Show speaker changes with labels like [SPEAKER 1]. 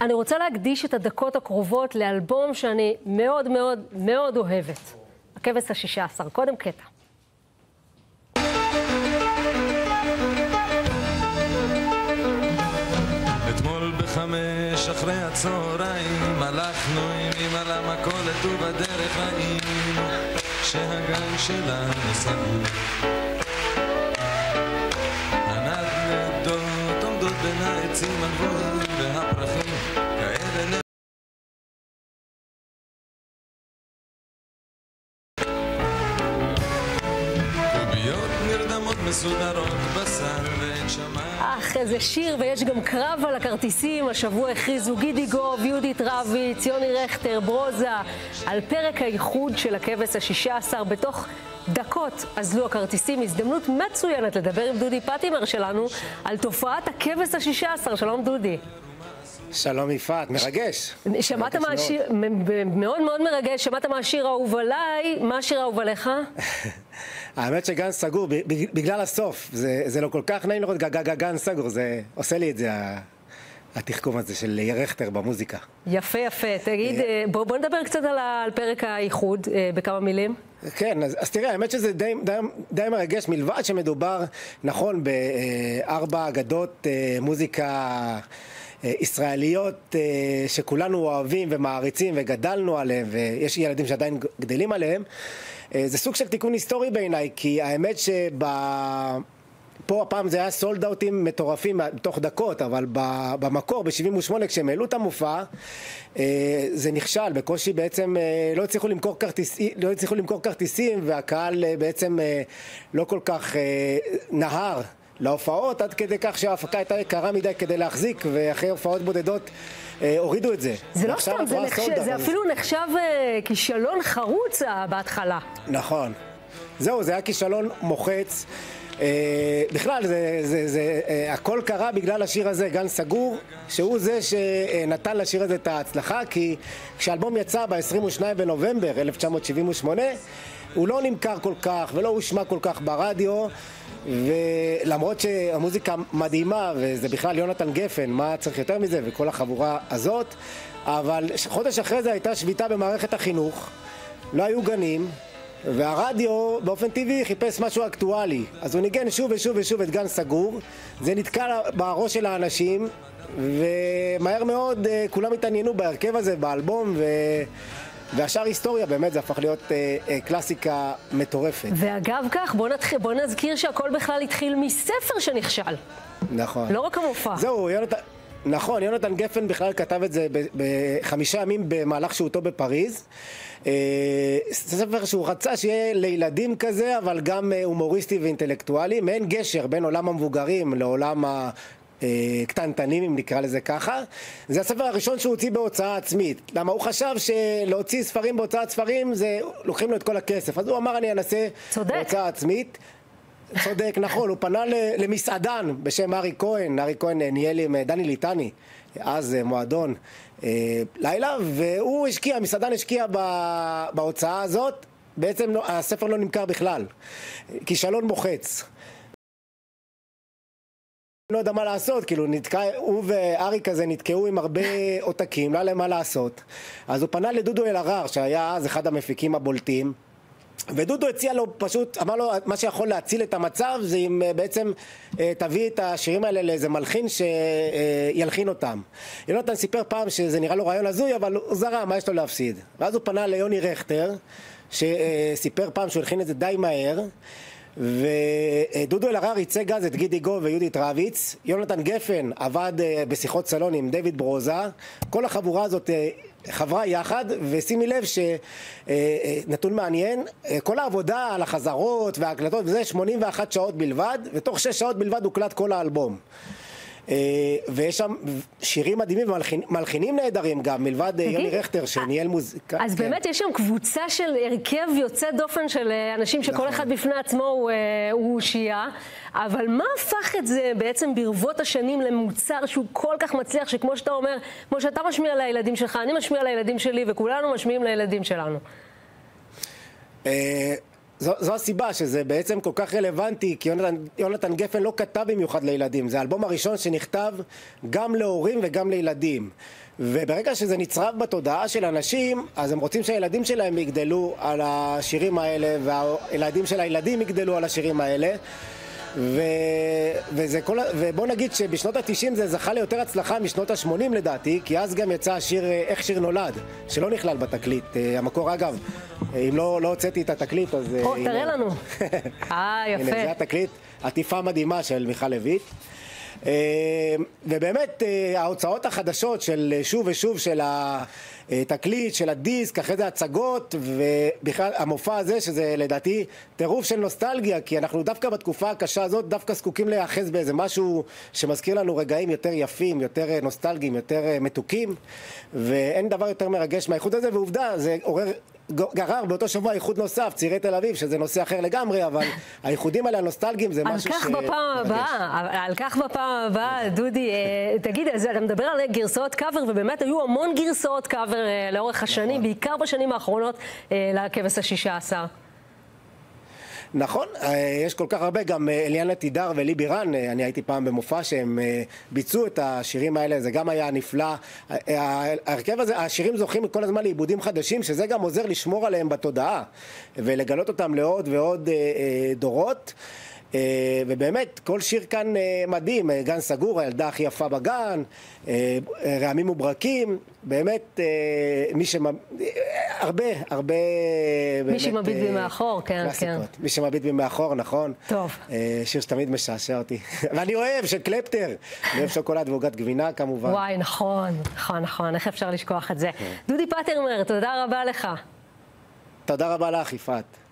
[SPEAKER 1] אני רוצה להקדיש את הדקות הקרובות לאלבום שאני מאוד מאוד מאוד אוהבת. הכבש השישה עשר. קודם קטע.
[SPEAKER 2] בחמש אחרי הצהריים הלכנו עם אמא למכולת ובדרך ראינו שהגן שלנו סגור מסודרות בסל ואין שמיים
[SPEAKER 1] אך, איזה שיר, ויש גם קרב על הכרטיסים. השבוע הכריזו גידי גוב, יהודית רביץ, יוני רכטר, ברוזה, על פרק האיחוד של הכבש השישה עשר. בתוך דקות אזלו הכרטיסים. הזדמנות מצוינת לדבר עם דודי פטימר שלנו על תופעת הכבש השישה עשר. שלום דודי.
[SPEAKER 3] שלום יפעת, מרגש.
[SPEAKER 1] שמעת
[SPEAKER 3] מרגש
[SPEAKER 1] מהשיר, מ- מאוד מאוד מרגש, שמעת מהשיר האהוב עליי, מה השיר האהוב עליך?
[SPEAKER 3] האמת שגן סגור, בגלל הסוף, זה, זה לא כל כך נעים לראות גג- גג- גן סגור, זה עושה לי את זה, התחכום הזה של רכטר במוזיקה.
[SPEAKER 1] יפה יפה, תגיד, אה, בוא, בוא נדבר קצת על, על פרק האיחוד אה, בכמה מילים.
[SPEAKER 3] כן, אז, אז תראה, האמת שזה די, די, די מרגש, מלבד שמדובר, נכון, בארבע אגדות אה, מוזיקה ישראליות אה, שכולנו אוהבים ומעריצים וגדלנו עליהם, ויש ילדים שעדיין גדלים עליהם. אה, זה סוג של תיקון היסטורי בעיניי, כי האמת שב... פה הפעם זה היה סולד אאוטים מטורפים תוך דקות, אבל במקור, ב-78, כשהם העלו את המופע, אה, זה נכשל, בקושי בעצם אה, לא הצליחו למכור, כרטיס, לא הצליחו למכור כרטיסים, והקהל אה, בעצם אה, לא כל כך אה, נהר להופעות, עד כדי כך שההפקה הייתה יקרה מדי כדי להחזיק, ואחרי הופעות בודדות אה, הורידו את זה.
[SPEAKER 1] זה לא סתם, זה, נחשב,
[SPEAKER 3] סולד
[SPEAKER 1] זה
[SPEAKER 3] אאוט,
[SPEAKER 1] אפילו נחשב אה, כישלון חרוץ אה, בהתחלה.
[SPEAKER 3] נכון. זהו, זה היה כישלון מוחץ. אה, בכלל, זה, זה, זה, אה, הכל קרה בגלל השיר הזה, גן סגור, שהוא זה שנתן לשיר הזה את ההצלחה, כי כשהאלבום יצא ב-22 בנובמבר 1978, הוא לא נמכר כל כך ולא הושמע כל כך ברדיו, ולמרות שהמוזיקה מדהימה, וזה בכלל יונתן גפן, מה צריך יותר מזה, וכל החבורה הזאת, אבל חודש אחרי זה הייתה שביתה במערכת החינוך, לא היו גנים, והרדיו באופן טבעי חיפש משהו אקטואלי. אז הוא ניגן שוב ושוב ושוב את גן סגור זה נתקע בראש של האנשים ומהר מאוד אה, כולם התעניינו בהרכב הזה, באלבום ו... והשאר היסטוריה, באמת זה הפך להיות אה, אה, קלאסיקה מטורפת.
[SPEAKER 1] ואגב כך, בוא, נתחיל, בוא נזכיר שהכל בכלל התחיל מספר שנכשל,
[SPEAKER 3] נכון.
[SPEAKER 1] לא רק המופע.
[SPEAKER 3] זהו, יונתן... נכון, יונתן גפן בכלל כתב את זה בחמישה ימים במהלך שהותו בפריז. אה, ספר שהוא רצה שיהיה לילדים כזה, אבל גם אה, הומוריסטי ואינטלקטואלי, מעין גשר בין עולם המבוגרים לעולם ה... אה, קטנטנים, אם נקרא לזה ככה. זה הספר הראשון שהוא הוציא בהוצאה עצמית. למה הוא חשב שלהוציא ספרים בהוצאת ספרים, זה לוקחים לו את כל הכסף. אז הוא אמר, אני אנסה
[SPEAKER 1] צודק.
[SPEAKER 3] בהוצאה עצמית. צודק, נכון, הוא פנה למסעדן בשם ארי כהן, ארי כהן אה, ניהל עם אה, דני ליטני, אז מועדון לילה, והוא השקיע, המסעדן השקיע בהוצאה הזאת, בעצם לא, הספר לא נמכר בכלל, כישלון מוחץ. לא יודע מה לעשות, כאילו נתקע, הוא וארי כזה נתקעו עם הרבה עותקים, לא היה להם מה לעשות. אז הוא פנה לדודו אלהרר, שהיה אז אחד המפיקים הבולטים, ודודו הציע לו פשוט, אמר לו מה שיכול להציל את המצב זה אם אה, בעצם אה, תביא את השירים האלה לאיזה מלחין שילחין אותם. יונתן סיפר פעם שזה נראה לו רעיון הזוי אבל הוא זרם, מה יש לו להפסיד? ואז הוא פנה ליוני רכטר שסיפר פעם שהוא הלחין את זה די מהר ודודו אלהרר ייצג אז את גידי גוב ויהודית רביץ, יונתן גפן עבד אה, בשיחות סלון עם דיוויד ברוזה, כל החבורה הזאת אה, חברה יחד, ושימי לב שנתון מעניין, אה, כל העבודה על החזרות וההקלטות וזה 81 שעות בלבד, ותוך 6 שעות בלבד הוקלט כל האלבום. אה, ויש שם שירים מדהימים ומלחינים נהדרים גם, מלבד אה, יוני רכטר שניהל מוזיקה.
[SPEAKER 1] אז
[SPEAKER 3] כן.
[SPEAKER 1] באמת יש שם קבוצה של הרכב יוצא דופן של אה, אנשים שכל
[SPEAKER 3] נכון.
[SPEAKER 1] אחד בפני עצמו הוא, הוא אושייה, אבל מה הפך את זה בעצם ברבות השנים למוצר שהוא כל כך מצליח, שכמו שאתה אומר, כמו שאתה משמיע לילדים שלך, אני משמיע לילדים שלי וכולנו משמיעים לילדים שלנו.
[SPEAKER 3] זו, זו הסיבה שזה בעצם כל כך רלוונטי, כי יונתן, יונתן גפן לא כתב במיוחד לילדים, זה האלבום הראשון שנכתב גם להורים וגם לילדים. וברגע שזה נצרב בתודעה של אנשים, אז הם רוצים שהילדים שלהם יגדלו על השירים האלה, והילדים של הילדים יגדלו על השירים האלה. ו... וזה כל... ובוא נגיד שבשנות ה-90 זה זכה ליותר הצלחה משנות ה-80 לדעתי, כי אז גם יצא השיר איך שיר נולד, שלא נכלל בתקליט. אה, המקור אגב, אה, אם לא, לא הוצאתי את התקליט אז...
[SPEAKER 1] או, תראה לנו. אה, יפה.
[SPEAKER 3] הנה, זה התקליט, עטיפה מדהימה של מיכל לויט. ובאמת ההוצאות החדשות של שוב ושוב של התקליט, של הדיסק, אחרי זה הצגות ובכלל המופע הזה שזה לדעתי טירוף של נוסטלגיה כי אנחנו דווקא בתקופה הקשה הזאת דווקא זקוקים להיאחז באיזה משהו שמזכיר לנו רגעים יותר יפים, יותר נוסטלגיים, יותר מתוקים ואין דבר יותר מרגש מהאיחוד הזה ועובדה זה עורר גרר באותו שבוע איחוד נוסף, צעירי תל אביב, שזה נושא אחר לגמרי, אבל האיחודים האלה הנוסטלגיים זה משהו ש...
[SPEAKER 1] על כך בפעם הבאה, על כך בפעם הבאה, דודי, אה, תגיד, אתה מדבר על גרסאות קאבר, ובאמת היו המון גרסאות קאבר אה, לאורך השנים, נכון. בעיקר בשנים האחרונות, אה, לכבש השישה עשר.
[SPEAKER 3] נכון, אה, יש כל כך הרבה, גם אה, אליאנה תידר ולי בירן, אה, אני הייתי פעם במופע שהם ביצעו את השירים האלה, זה גם היה נפלא. ההרכב הזה, השירים זוכים כל הזמן לעיבודים חדשים, שזה גם עוזר לשמור עליהם בתודעה ולגלות אותם לעוד ועוד דורות. אה, ובאמת, כל שיר כאן אה, מדהים, אה, גן סגור, הילדה הכי יפה בגן, רעמים וברקים, באמת, מי שמ... הרבה, הרבה...
[SPEAKER 1] מי שמביט בי מאחור, כן,
[SPEAKER 3] קלאסיקות. כן. מי שמביט בי מאחור, נכון.
[SPEAKER 1] טוב.
[SPEAKER 3] שיר שתמיד משעשע אותי. ואני אוהב, של קלפטר. אני אוהב שוקולד ועוגת גבינה כמובן.
[SPEAKER 1] וואי, נכון, נכון, נכון, איך אפשר לשכוח את זה. כן. דודי פטרמר, תודה רבה לך.
[SPEAKER 3] תודה רבה לך, יפעת.